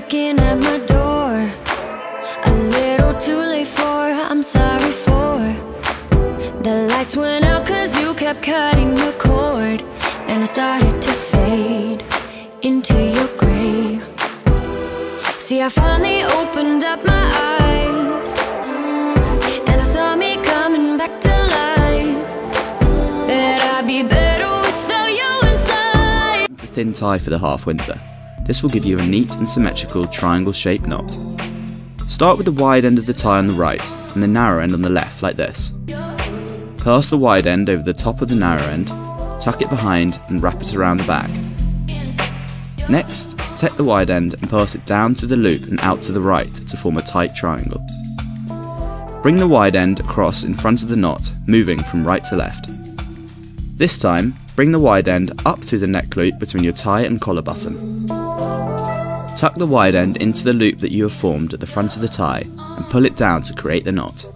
knocking at my door. A little too late for, I'm sorry for. The lights went out cause you kept cutting the cord. And I started to fade into your gray. See, I finally opened up my eyes. And I saw me coming back to life. That I'd be better without you inside. A thin tie for the half winter. This will give you a neat and symmetrical triangle shaped knot. Start with the wide end of the tie on the right and the narrow end on the left like this. Pass the wide end over the top of the narrow end, tuck it behind and wrap it around the back. Next, take the wide end and pass it down through the loop and out to the right to form a tight triangle. Bring the wide end across in front of the knot, moving from right to left. This time, bring the wide end up through the neck loop between your tie and collar button. Tuck the wide end into the loop that you have formed at the front of the tie and pull it down to create the knot.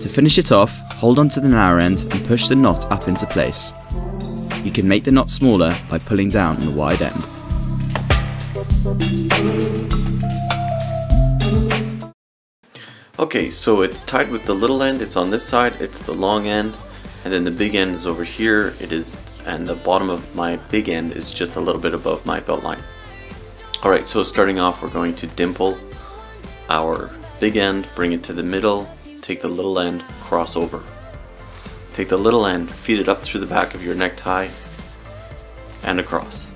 To finish it off, hold onto the narrow end and push the knot up into place. You can make the knot smaller by pulling down on the wide end. Okay, so it's tied with the little end, it's on this side, it's the long end, and then the big end is over here, it is, and the bottom of my big end is just a little bit above my belt line. Alright, so starting off we're going to dimple our big end, bring it to the middle, take the little end, cross over. Take the little end, feed it up through the back of your necktie, and across.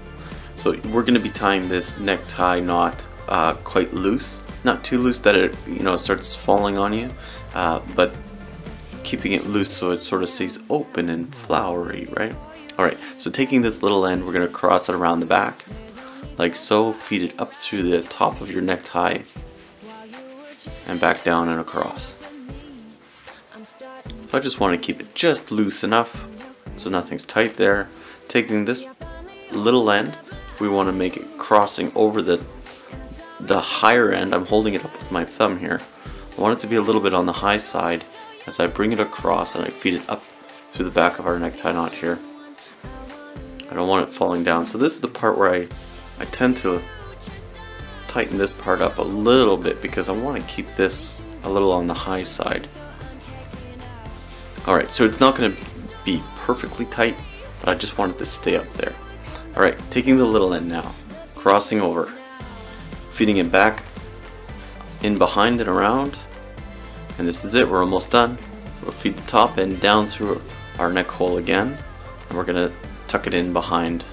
So we're going to be tying this necktie knot uh, quite loose, not too loose that it you know starts falling on you, uh, but keeping it loose so it sort of stays open and flowery, right? Alright, so taking this little end, we're going to cross it around the back, like so, feed it up through the top of your necktie, and back down and across. So I just want to keep it just loose enough so nothing's tight there. Taking this little end, we want to make it crossing over the the higher end. I'm holding it up with my thumb here. I want it to be a little bit on the high side as I bring it across and I feed it up through the back of our necktie knot here. I don't want it falling down. So this is the part where I, I tend to tighten this part up a little bit because I want to keep this a little on the high side. Alright, so it's not going to be perfectly tight, but I just want it to stay up there. Alright, taking the little end now, crossing over, feeding it back in behind and around, and this is it, we're almost done. We'll feed the top end down through our neck hole again, and we're going to tuck it in behind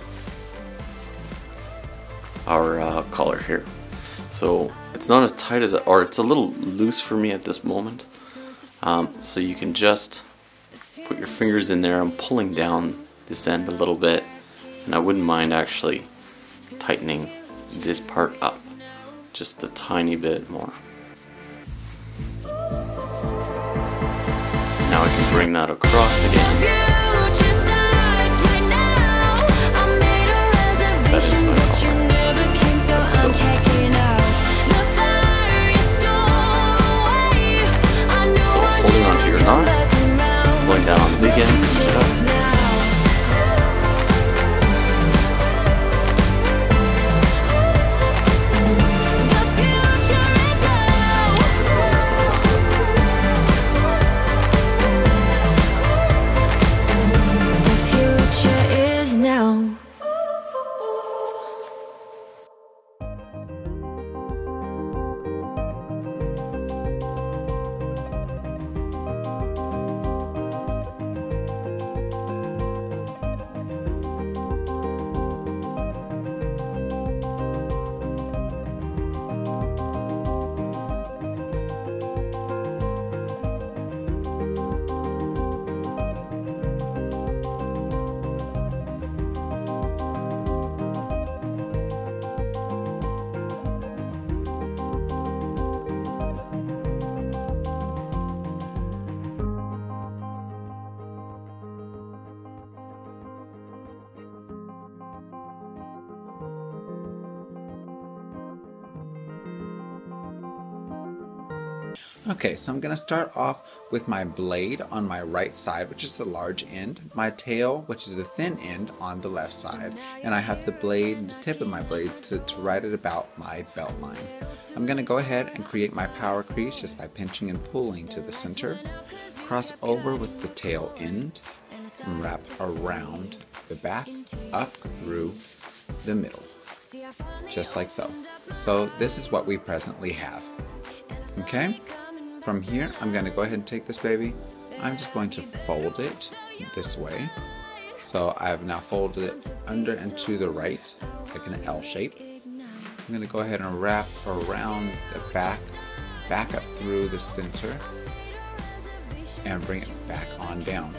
our uh, collar here. So it's not as tight as, it, or it's a little loose for me at this moment. Um, so you can just put your fingers in there. I'm pulling down this end a little bit, and I wouldn't mind actually tightening this part up just a tiny bit more. Now I can bring that across again. Okay, so I'm going to start off with my blade on my right side, which is the large end, my tail, which is the thin end, on the left side, and I have the blade, the tip of my blade, to, to right at about my belt line. I'm going to go ahead and create my power crease just by pinching and pulling to the center, cross over with the tail end, and wrap around the back, up through the middle, just like so. So this is what we presently have. Okay? From here, I'm going to go ahead and take this baby. I'm just going to fold it this way. So I've now folded it under and to the right, like an L shape. I'm going to go ahead and wrap around the back, back up through the center, and bring it back on down.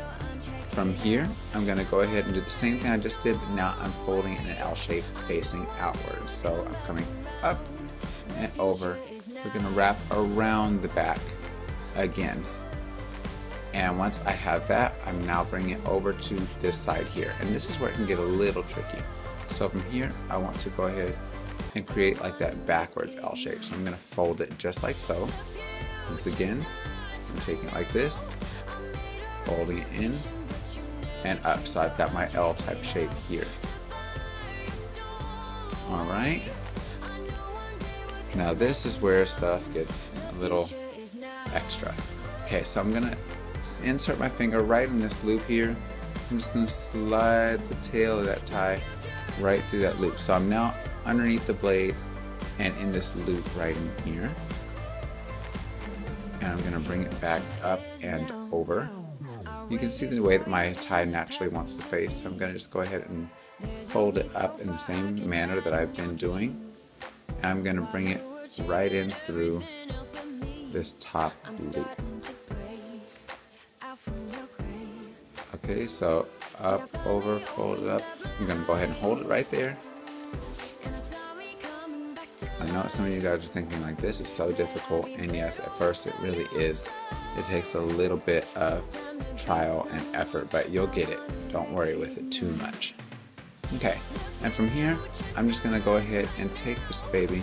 From here, I'm going to go ahead and do the same thing I just did, but now I'm folding in an L shape facing outward. So I'm coming up and over. We're to wrap around the back again. And once I have that, I'm now bringing it over to this side here. And this is where it can get a little tricky. So from here, I want to go ahead and create like that backwards L shape. So I'm gonna fold it just like so. Once again, I'm taking it like this, folding it in and up. So I've got my L type shape here. All right. Now this is where stuff gets a little extra. Okay, so I'm gonna insert my finger right in this loop here. I'm just gonna slide the tail of that tie right through that loop. So I'm now underneath the blade and in this loop right in here. And I'm gonna bring it back up and over. You can see the way that my tie naturally wants to face. So I'm gonna just go ahead and fold it up in the same manner that I've been doing. I'm gonna bring it right in through this top loop. Okay, so up, over, fold it up. I'm gonna go ahead and hold it right there. I know some of you guys are thinking like this is so difficult, and yes, at first it really is. It takes a little bit of trial and effort, but you'll get it. Don't worry with it too much. Okay, and from here, I'm just gonna go ahead and take this baby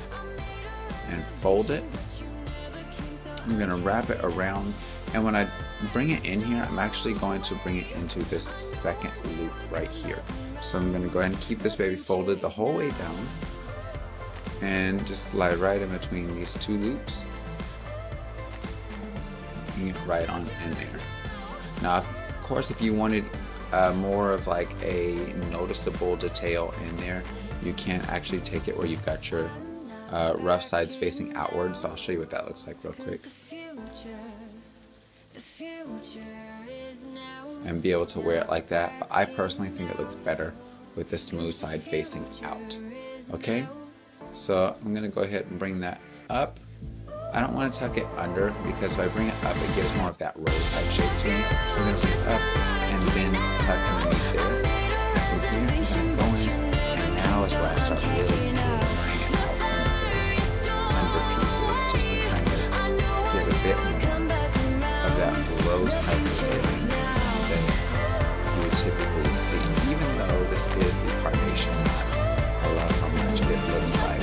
and fold it. I'm gonna wrap it around. And when I bring it in here I'm actually going to bring it into this second loop right here. So I'm gonna go ahead and keep this baby folded the whole way down and just slide right in between these two loops right on in there. Now of course if you wanted uh, more of like a noticeable detail in there you can't actually take it where you've got your uh, rough sides facing outward. So I'll show you what that looks like real quick. And be able to wear it like that. But I personally think it looks better with the smooth side facing out. Okay? So I'm going to go ahead and bring that up. I don't want to tuck it under because if I bring it up, it gives more of that rose type shape to me. So we're going to bring it up this is the carnation knot. I love how much it looks like.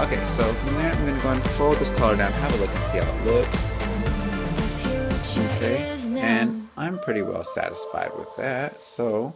Okay, so from there I'm going to go and fold this color down, have a look and see how it looks. Okay, and I'm pretty well satisfied with that, so